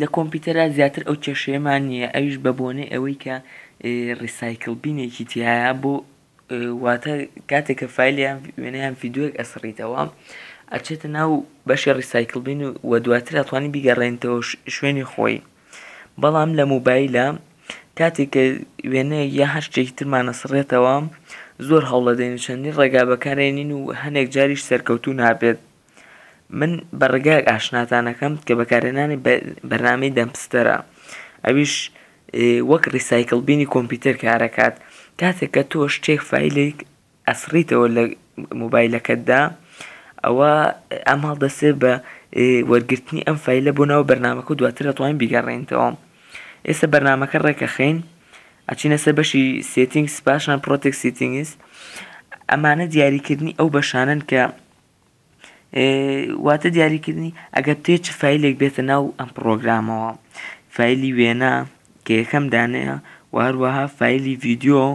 لە کۆمپیوتەرا زیاتر ئەو کێشەیەمان نییە ئەویش بە بۆنەی ئەوەی کە ڕیسایکل بینێکی تایە بۆ واتە کاتێک کە فیلیان وێنەیان یددیوەک ئەسڕیتەوە ئەچێتە ناو بەشی ڕیسایکل بین و وە دواتر ئەتوانی بیگەڕێنیتەوە شوێنی خۆی بەڵام لە موبایلە کاتێک کە وێنە یا هەر شتێکی ترمانە سڕێتەوە زۆر هەوڵەدەین و چەندین ڕێگا بەکارێنین و هەندێک جاریش سەرکەوتو نابێت من بە ڕێگایەک ئاشناتان ئەکەم کە بەکارهێنانی بەرنامەی دەمپستەرە ئەویش وەک ڕیسایکل بینی کۆمپیوتەر کارەکات کاتێک کە تۆ شتێک فیلێک ئەسڕیتەوە لە موبایلەکەتدا ئەوە ئەم هەڵدەسێ بە وەرگرتنی ئەم فیلە بۆ ناو بەرنمەکە و دواتر دەتوانین بیگەڕێنیتەوە ئێستا بەرنمەکە ڕێکەخین ئەچینە سەر بەشی سێتنگ سپاشان پرۆتێک سیتنگس ئەمانە دیاریکردنی ئەو بەشانن کە واتە دیاریکردنی ئەگەر پێچ فیلێک بێتە ناو ئەم پرۆگرامەوە فیلی وێنە کە یەکەم دانەیە و هەروەها فیلی ڤیددیو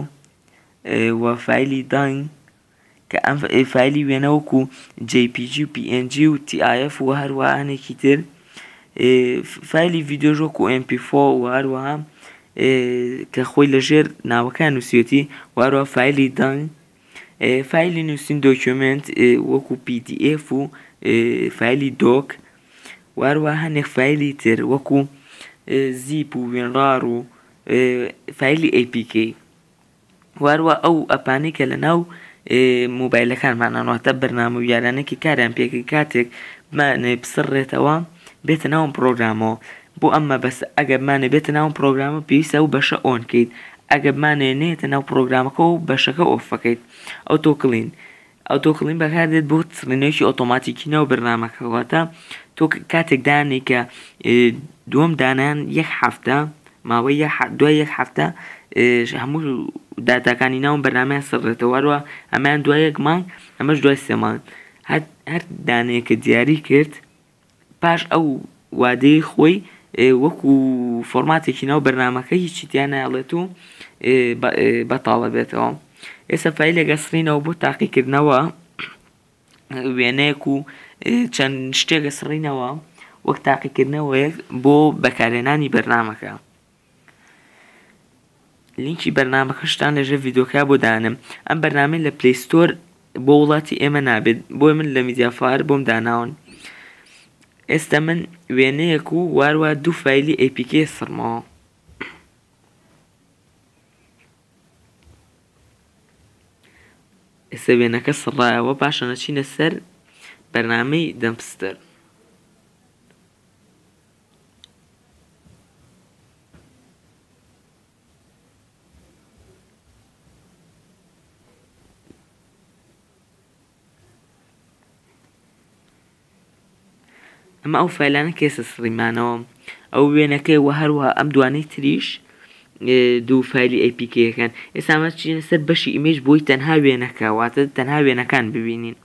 و فیلی داین کە ئەم فیلی وێنەوەکو JPG و PNG و TIF و هەروانێکی تر فیلی ڤیددیو ژۆکو MP4 و هەروەها کە خۆی لەژێر ناوەکان نووسێتی وارۆ فیلی داین فایلی نووسین دۆکیۆمێنت وەکو پی دی ئێف و فایلی دۆک واروا هەندێک فایلی تر وەکو زیپ و وێنڕار و فایلی APK واروا ئەو ئەپانەی کە لە ناو مۆبایلەکانمانانواتە بەرنامە و یارانێکی کاریان پێکی کاتێک بمانێ بسڕێتەوە بێتە ناوم پرۆگرامەوە بۆ ئەمە بەس ئەگەرمانێ بێتە ناوم پرۆگرامە پێویستە و بەشە ئۆنکەیت ئەگەر بمانەوێت نەیەتە ناو پڕۆگرامەکە و بەشەکە ئۆف بکەیت ئەوتۆ کلین ئەوتۆ کلین بەکاردێت بۆ سڕینەوەی ئۆتۆماتیکی ناو بەرنمەکە واتە تۆ کاتێک دانێک کە دووەم دانیان یەک هەفتە ماوەی دوای یەک هەفتە هەموو داتاکانی ناوم بەرنمەیان سڕێتەوە واروە ئەمان دوای یەک مانگ ئەمەش دوای سێ مانگ هەر دانەیەکە دیاری کرد پاش ئەو وادەیەی خۆی وەکو فۆرماتێکی ناو بەرنامەکە هیچی تیا نایڵێت و بەتاڵە بێتەوە ئێستا فیلێکە سڕینەوە بۆ تاقیکردنەوە وێنەیەک و چەند شتێکە سڕینەوە وەک تاقیکردنەوەیەک بۆ بەکارێنانی بەرنمەکە لینکی بەرنامەکەشتان لەژێر ڤیدۆکە بۆ دانم ئەم بەرنامەی لە پلی ستۆر بۆ وڵاتی ئێمە نابێت بۆی من لە میدیافار بۆم داناون ئێستا من وێنەیەک و واروا دوو فیلی APK سڕمەوە ئێستا وێنەکە سڕایەوە باشە نەچینە سەر بەرنامەی دەمپستەر ئەمە ئەو فایلانە کێسە سڕیمانەوە ئەو وێنەکەی وە هەروە ئەم دوانەی تریش دوو فایلی ئەیپیکەکەن ئێسامە چینە سەر بەشی ئیمەش بۆی تەنها وێنەکە واتە تەنها وێنەکان ببینین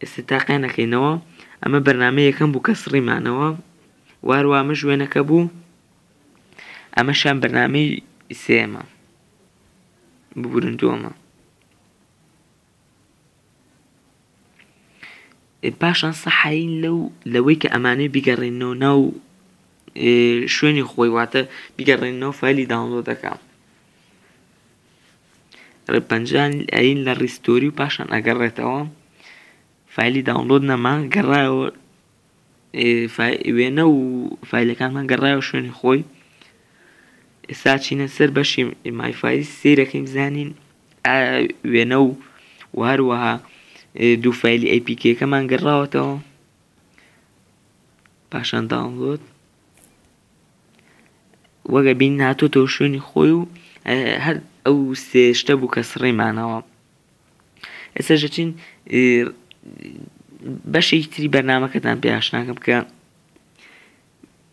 ئێستا تاقیان ئەکەینەوە ئەمە بەرنامەی یەکەم بوو کە سڕیمانەوە واروا ئەمەش وێنەکە بوو ئەمەشان بەرنامەی سێمە ببورن دووەمە پاشان سەحین لەو لەوەی کە ئەمانەی بیگەڕێنەوە ناو شوێنی خۆی واتە بیگەڕێنەوە فایلی داونلۆ دەکەم ڕێپەنجەیان ئەیین لە ڕیستۆری و پاشان ئەگەڕێتەوە فایلی داونلۆد نەما گەڕایەوە وێنە و فیلەکانمان گەڕایەوە شوێنی خۆی ئێستا چینە سەر بەشی مایفایس سیرەکەیم زانین وێنە و وهروەها دوو فیلی ئەیپیکەکەمان گەڕاوەتەوە پاشان داونلۆد وەگە بینین هاتۆتەوە شوێنی خۆی و هەر ئەو سێ شتە بوو کە سڕیمانەوە ئێستا ژەچین بەشێکی تری بەرنمەکەتان پێشناکەم کە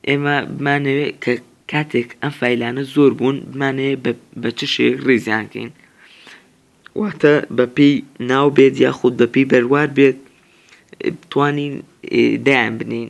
ئێمە بمانەوێت کە کاتێک ئەم فیلانە زۆر بوون بمانەیە بە چ شێک ڕیزیانکەین واتە بەپی ناو بێت یاخود بەپی بەروار بێت توانین دایان بنین